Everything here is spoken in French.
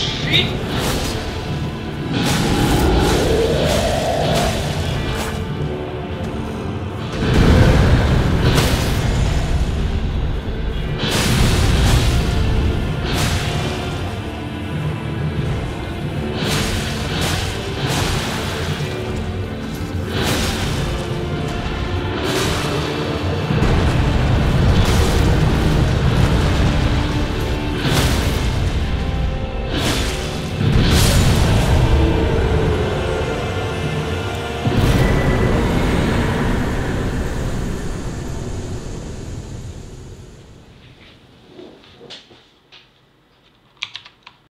shit